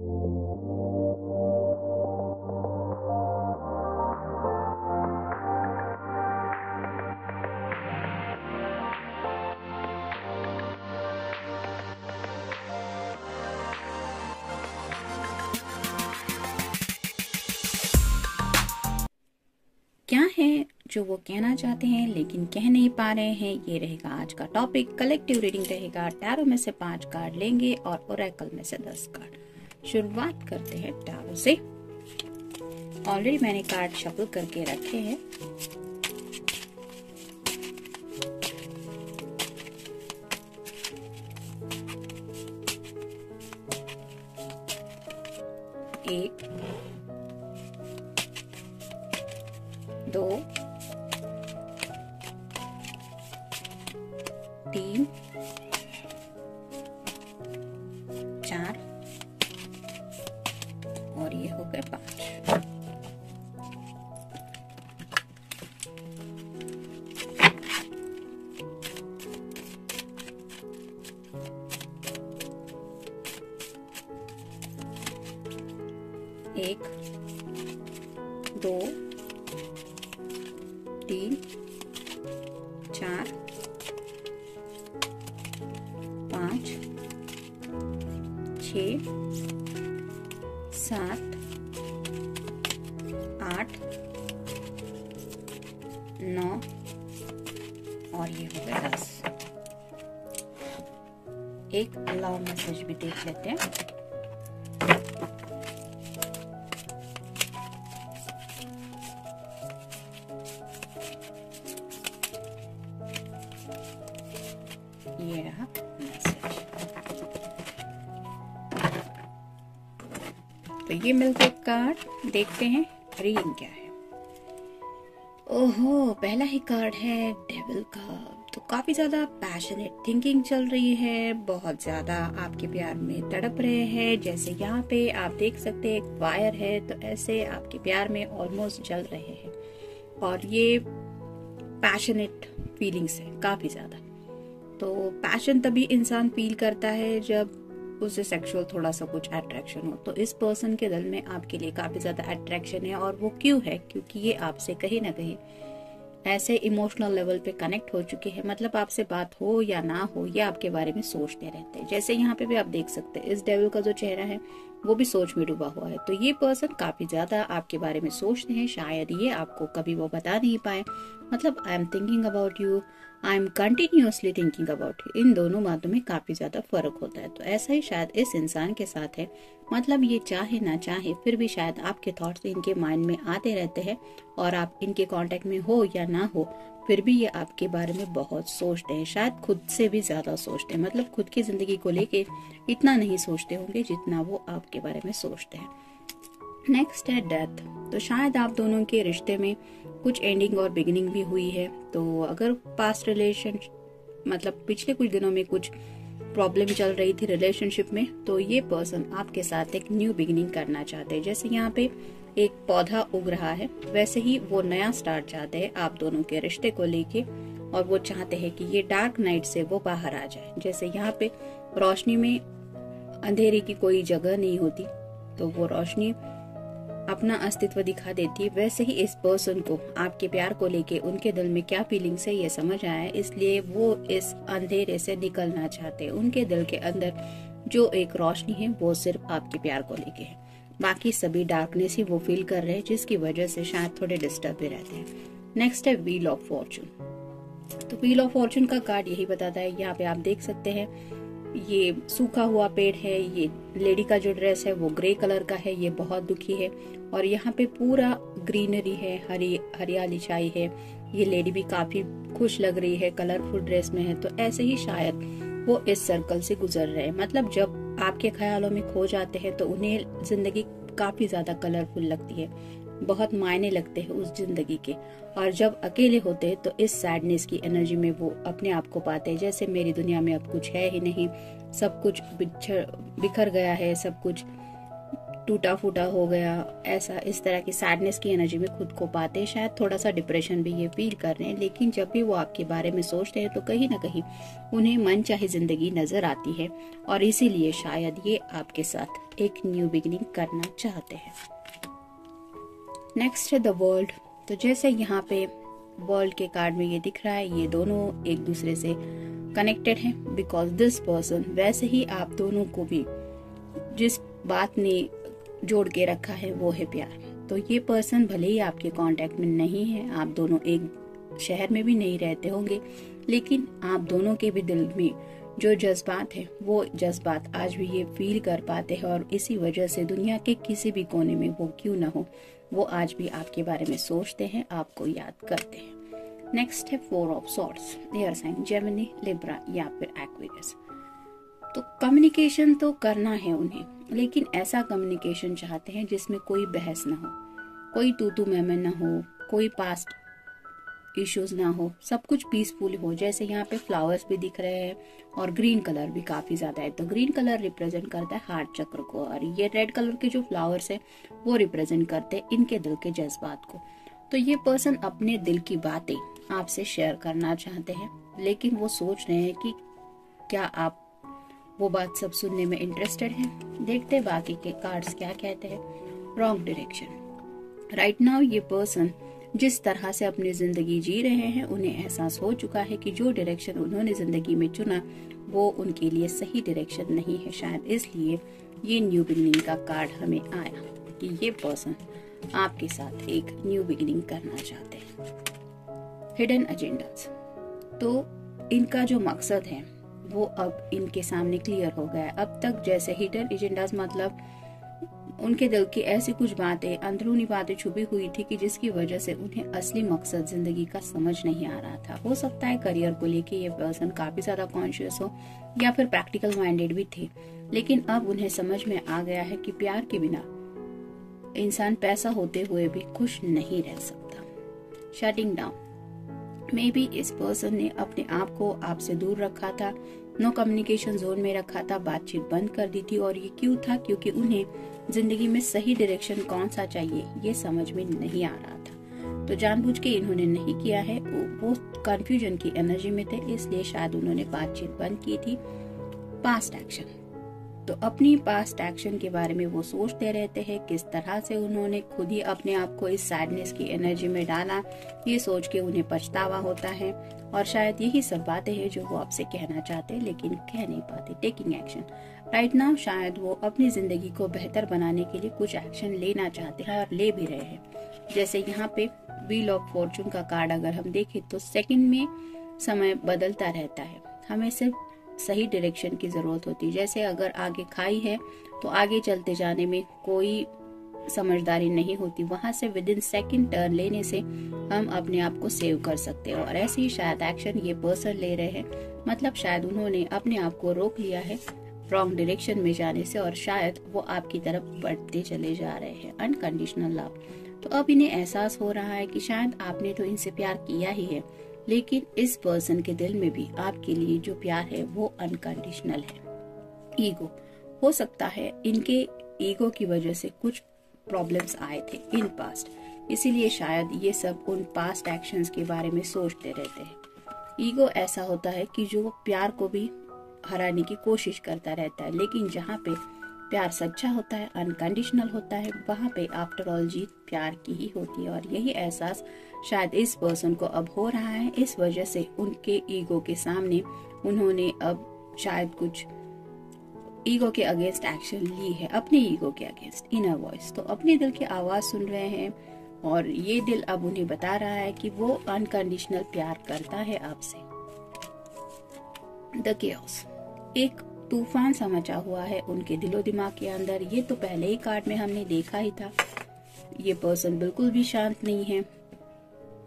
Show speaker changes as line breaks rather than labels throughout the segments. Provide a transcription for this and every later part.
क्या है जो वो कहना चाहते हैं, लेकिन कह नहीं पा रहे हैं? ये रहेगा आज का टॉपिक कलेक्टिव रीडिंग रहेगा. टैरो में से पाँच कार्ड लेंगे और ओरेकल में से दस कार्ड शुरुआत करते हैं टारो से। ऑलरेडी मैंने कार्ड शफल करके रखे हैं। एक गए पाँच। एक दो तीन चार पाँच छ सात एक लव मैसेज भी देख लेते हैं। ये रहा मैसेज तो ये मिलते कार्ड देखते हैं रीडिंग क्या है। ओहो, पहला ही कार्ड है डेविल का तो काफ़ी ज़्यादा पैशनेट थिंकिंग चल रही है, बहुत ज़्यादा आपके प्यार में तड़प रहे हैं। जैसे यहाँ पे आप देख सकते हैं, एक वायर है तो ऐसे आपके प्यार में ऑलमोस्ट जल रहे हैं। और ये पैशनेट फीलिंग्स है, काफ़ी ज़्यादा। तो पैशन तभी इंसान फील करता है जब उसे सेक्सुअल थोड़ा सा कुछ अट्रैक्शन हो। तो इस पर्सन के दिल में आपके लिए काफ़ी ज़्यादा अट्रैक्शन है, और वो क्यों है? क्योंकि ये आपसे कहीं ना कहीं ऐसे इमोशनल लेवल पे कनेक्ट हो चुके हैं। मतलब आपसे बात हो या ना हो, ये आपके बारे में सोचते रहते हैं। जैसे यहाँ पे भी आप देख सकते हैं, इस डेविल का जो चेहरा है वो भी सोच में डूबा हुआ है। तो ये पर्सन काफ़ी ज़्यादा आपके बारे में सोचते हैं, शायद ये आपको कभी वो बता नहीं पाए। मतलब I am thinking about you I am continuously thinking about you इन दोनों बातों में काफ़ी ज़्यादा फ़र्क होता है। तो ऐसा ही शायद इस इंसान के साथ है। मतलब ये चाहे ना चाहे, फिर भी शायद आपके थॉट्स इनके माइंड में आते रहते हैं और आप इनके कांटेक्ट में हो या ना हो फिर भी ये आपके बारे में बहुत सोचते हैं। शायद खुद से भी ज़्यादा सोचते हैं। मतलब खुद की ज़िंदगी को लेके इतना नहीं सोचते होंगे जितना वो आपके बारे में सोचते हैं। नेक्स्ट है डेथ तो शायद आप दोनों के रिश्ते में कुछ एंडिंग और बिगिनिंग भी हुई है। तो अगर पास्ट रिलेशन मतलब पिछले कुछ दिनों में कुछ प्रॉब्लम चल रही थी रिलेशनशिप में तो ये पर्सन आपके साथ एक न्यू बिगिनिंग करना चाहते हैं। जैसे यहाँ पे एक पौधा उग रहा है। वैसे ही वो नया स्टार्ट चाहते हैं आप दोनों के रिश्ते को लेके और वो चाहते हैं कि ये डार्क नाइट से वो बाहर आ जाए। जैसे यहाँ पे रोशनी में अंधेरे की कोई जगह नहीं होती तो वो रोशनी अपना अस्तित्व दिखा देती है। वैसे ही इस पर्सन को, आपके प्यार को लेके उनके दिल में क्या फीलिंग्स है ये समझ आया है? इसलिए वो इस अंधेरे से निकलना चाहते हैं। उनके दिल के अंदर जो एक रोशनी है, वो सिर्फ़ आपके प्यार को लेके है। बाकी सभी डार्कनेस ही वो फील कर रहे हैं, जिसकी वजह से शायद थोड़े डिस्टर्ब भी रहते हैं। नेक्स्ट है व्हील ऑफ़ फॉर्चून तो व्हील ऑफ़ फॉर्चून का कार्ड यही बताता है, यहाँ पे आप देख सकते हैं, ये सूखा हुआ पेड़ है, ये लेडी का जो ड्रेस है वो ग्रे कलर का है, ये बहुत दुखी है। और यहाँ पे पूरा ग्रीनरी है, हरी, हरियाली छाई है, ये लेडी भी काफ़ी खुश लग रही है कलरफुल ड्रेस में है तो ऐसे ही शायद वो इस सर्कल से गुजर रहे हैं। मतलब जब आपके ख्यालों में खो जाते हैं तो उन्हें ज़िंदगी काफ़ी ज़्यादा कलरफुल लगती है। बहुत मायने लगते हैं उस ज़िंदगी के। और जब अकेले होते हैं तो इस सैडनेस की एनर्जी में वो अपने आप को पाते हैं। जैसे मेरी दुनिया में अब कुछ है ही नहीं। सब कुछ बिछड़ बिखर गया है, सब कुछ टूटा फूटा हो गया, ऐसा इस तरह की सैडनेस की एनर्जी में खुद को पाते हैं। शायद थोड़ा सा डिप्रेशन भी ये फील कर रहे हैं, लेकिन जब भी वो आपके बारे में सोचते हैं तो कहीं ना कहीं उन्हें मन चाहे ज़िंदगी नज़र आती है, और इसीलिए शायद ये आपके साथ एक न्यू बिगिनिंग करना चाहते हैं। नेक्स्ट है द वर्ल्ड तो जैसे यहाँ पे वर्ल्ड के कार्ड में ये दिख रहा है, ये दोनों एक दूसरे से कनेक्टेड हैं बिकॉज़ दिस पर्सन वैसे ही आप दोनों को भी जिस बात ने जोड़ के रखा है, वो है प्यार। तो ये पर्सन भले ही आपके कांटेक्ट में नहीं है, आप दोनों एक शहर में भी नहीं रहते होंगे, लेकिन आप दोनों के भी दिल में जो जज्बात है, वो जज्बात आज भी ये फील कर पाते हैं और इसी वजह से दुनिया के किसी भी कोने में वो क्यों ना हो, वो आज भी आपके बारे में सोचते हैं, आपको याद करते हैं। नेक्स्ट है four of swords air sign Gemini Libra या फिर एक्वेरियस तो कम्युनिकेशन तो करना है उन्हें लेकिन ऐसा कम्युनिकेशन चाहते हैं जिसमें कोई बहस ना हो, कोई तू तू मैं ना हो, कोई पास्ट इश्यूज़ ना हो, सब कुछ पीसफुल हो। जैसे यहाँ पे फ्लावर्स भी दिख रहे हैं और ग्रीन कलर भी काफ़ी ज़्यादा है। तो ग्रीन कलर रिप्रेजेंट करता है हार्ट चक्र को और ये रेड कलर के जो फ्लावर्स है, वो रिप्रेजेंट करते हैं इनके दिल के जज्बात को। तो ये पर्सन अपने दिल की बातें आपसे शेयर करना चाहते हैं, लेकिन वो सोच रहे हैं कि क्या आप वो बात सब सुनने में इंटरेस्टेड हैं? देखते बाकी के कार्ड्स क्या कहते हैं। रॉन्ग डायरेक्शन राइट नाउ ये पर्सन जिस तरह से अपनी ज़िंदगी जी रहे हैं, उन्हें एहसास हो चुका है कि जो डायरेक्शन उन्होंने ज़िंदगी में चुना, वो उनके लिए सही डायरेक्शन नहीं है शायद। इसलिए ये न्यू बिगनिंग का कार्ड हमें आया कि ये पर्सन आपके साथ एक न्यू बिगनिंग करना चाहते हैं। हिडन एजेंडाज तो इनका जो मकसद है वो अब इनके सामने क्लियर हो गया अब तक जैसे हिडन एजेंडाज मतलब उनके दिल की ऐसी कुछ बातें, अंदरूनी बातें छुपी हुई थी कि जिसकी वजह से उन्हें असली मकसद ज़िंदगी का समझ नहीं आ रहा था। हो सकता है करियर को लेके ये पर्सन काफ़ी ज़्यादा कॉन्शियस हो, या फिर प्रैक्टिकल माइंडेड भी थे। लेकिन अब उन्हें समझ में आ गया है कि प्यार के बिना इंसान पैसा होते हुए भी खुश नहीं रह सकता। शटिंग डाउन मे बी इस पर्सन ने अपने आप को आपसे दूर रखा था। नो कम्युनिकेशन जोन में रखा था। बातचीत बंद कर दी थी और ये क्यों था? क्योंकि उन्हें ज़िंदगी में सही डायरेक्शन कौन सा चाहिए, ये समझ में नहीं आ रहा था। तो जानबूझ के इन्होंने नहीं किया है। वो कंफ्यूजन की एनर्जी में थे, इसलिए शायद उन्होंने बातचीत बंद की थी। पास्ट एक्शन तो अपनी पास्ट एक्शन के बारे में वो सोचते रहते हैं, किस तरह से उन्होंने खुद ही अपने आप को इस सैडनेस की एनर्जी में डाला, ये सोच के उन्हें पछतावा होता है। और शायद यही सब बातें हैं जो वो आपसे कहना चाहते हैं, लेकिन कह नहीं पाते टेकिंग एक्शन राइट नाउ शायद वो अपनी ज़िंदगी को बेहतर बनाने के लिए कुछ एक्शन लेना चाहते हैं और ले भी रहे हैं। जैसे यहाँ पे व्हील ऑफ़ फॉर्चून का कार्ड अगर हम देखें तो सेकंड में समय बदलता रहता है। हमें सिर्फ़ सही डायरेक्शन की ज़रूरत होती है। जैसे अगर आगे खाई है तो आगे चलते जाने में कोई समझदारी नहीं होती। वहाँ से विद इन सेकेंड टर्न लेने से हम अपने आप को सेव कर सकते हैं। और ऐसे ही शायद एक्शन ये पर्सन ले रहे हैं। मतलब शायद उन्होंने अपने आप को रोक लिया है रॉन्ग डायरेक्शन में जाने से और शायद वो आपकी तरफ़ बढ़ते चले जा रहे हैं। अनकंडीशनल लव तो अब इन्हें एहसास हो रहा है कि शायद आपने तो इनसे प्यार किया ही है। लेकिन इस पर्सन के दिल में भी आपके लिए जो प्यार है, वो अनकंडीशनल है। ईगो हो सकता है इनके ईगो की वजह से कुछ प्रॉब्लम्स आए थे इन पास्ट इसीलिए शायद ये सब उन पास्ट एक्शंस के बारे में सोचते रहते हैं। ईगो ऐसा होता है कि जो प्यार को भी हराने की कोशिश करता रहता है, लेकिन जहाँ पे प्यार सच्चा होता है अनकंडीशनल होता है, वहाँ पे आफ्टर ऑल जीत प्यार की ही होती है और यही एहसास शायद इस पर्सन को अब हो रहा है। इस वजह से उनके ईगो के सामने उन्होंने अब शायद कुछ ईगो के अगेंस्ट एक्शन ली है, अपने ईगो के अगेंस्ट इनर वॉइस तो अपने दिल की आवाज़ सुन रहे हैं और ये दिल अब उन्हें बता रहा है कि वो अनकंडीशनल प्यार करता है आपसे। द केओस एक तूफ़ान सा मचा हुआ है उनके दिलो दिमाग के अंदर। ये तो पहले ही कार्ड में हमने देखा ही था। ये पर्सन बिल्कुल भी शांत नहीं है।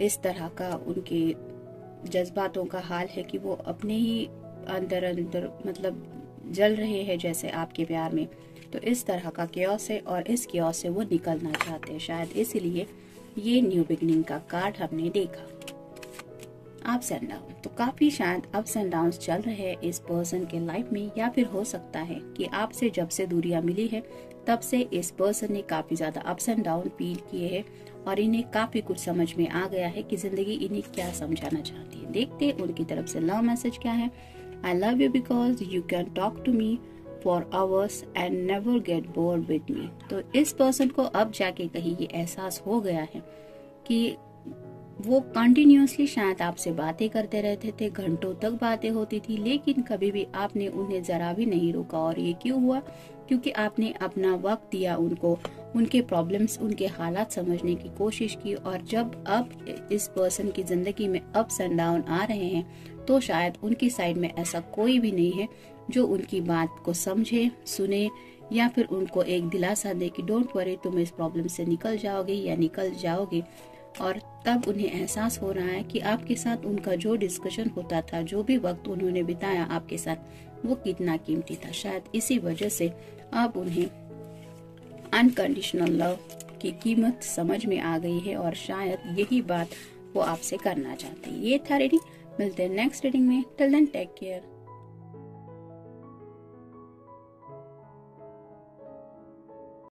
इस तरह का उनके जज्बातों का हाल है कि वो अपने ही अंदर अंदर मतलब जल रहे हैं जैसे आपके प्यार में। तो इस तरह का क्योस है और इस क्योस से वो निकलना चाहते हैं शायद। इसीलिए ये न्यू बिगनिंग का कार्ड हमने देखा। अप्स एंड डाउन तो काफ़ी शायद अप्स एंड डाउन चल रहे हैं इस पर्सन के लाइफ में, या फिर हो सकता है कि आपसे जब से दूरियाँ मिली है, तब से इस पर्सन ने काफ़ी ज़्यादा अप्स एंड डाउन फील किए हैं और इन्हें काफ़ी कुछ समझ में आ गया है कि ज़िंदगी इन्हें क्या समझाना चाहती है। देखते उनकी तरफ़ से लव मैसेज क्या है। I love you because you can talk to me for hours and never get bored with me तो इस पर्सन को अब जाके कहीं ये एहसास हो गया है कि वो कंटिन्यूसली शायद आपसे बातें करते रहते थे, घंटों तक बातें होती थी, लेकिन कभी भी आपने उन्हें जरा भी नहीं रोका। और ये क्यों हुआ? क्योंकि आपने अपना वक्त दिया उनको, उनके प्रॉब्लम्स उनके हालात समझने की कोशिश की। और जब अब इस पर्सन की ज़िंदगी में अप्स एंड डाउन आ रहे हैं तो शायद उनकी साइड में ऐसा कोई भी नहीं है जो उनकी बात को समझे, सुने, या फिर उनको एक दिलासा दे कि डोंट वरी तुम इस प्रॉब्लम से निकल जाओगे या निकल जाओगे। और तब उन्हें एहसास हो रहा है कि आपके साथ उनका जो डिस्कशन होता था, जो भी वक्त उन्होंने बिताया आपके साथ, वो कितना कीमती था। शायद इसी वजह से आप उन्हें अनकंडीशनल लव की कीमत समझ में आ गई है और शायद यही बात वो आपसे करना चाहते हैं। ये था रीडिंग मिलते हैं नेक्स्ट रीडिंग में। Till then take care